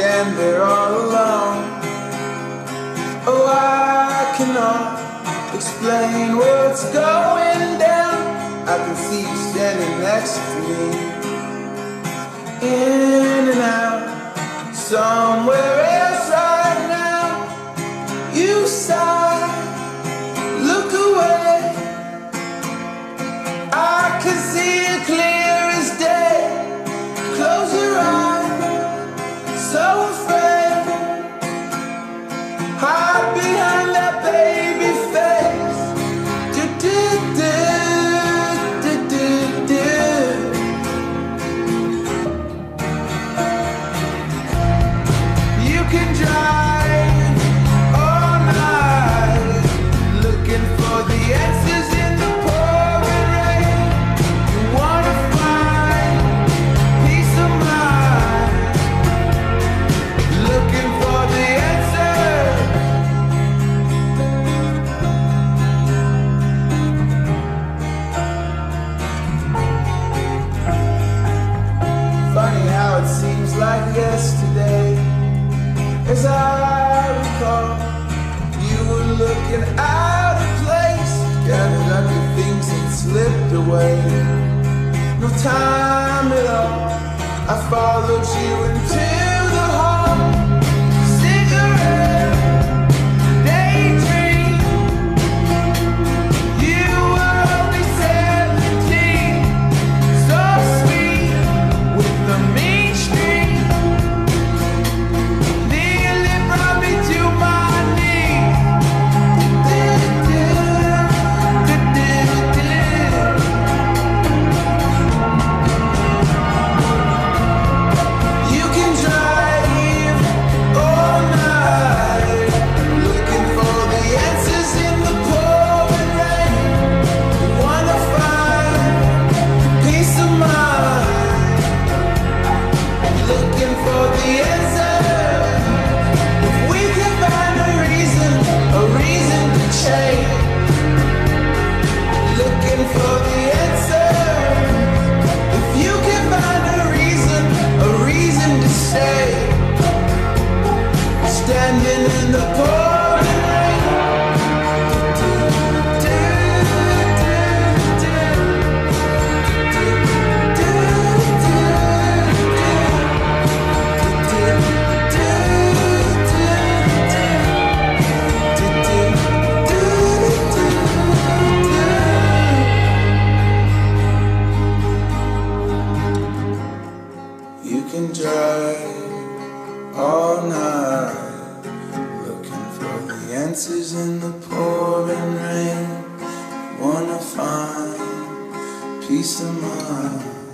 stand there all alone. Oh, I cannot explain what's going down. I can see you standing next to me. In and out, somewhere else right now. You saw. Happy taken out of place. Gathered up your things and slipped away. No time at all. I followed you until shade dances in the pouring rain. Wanna find peace of mind.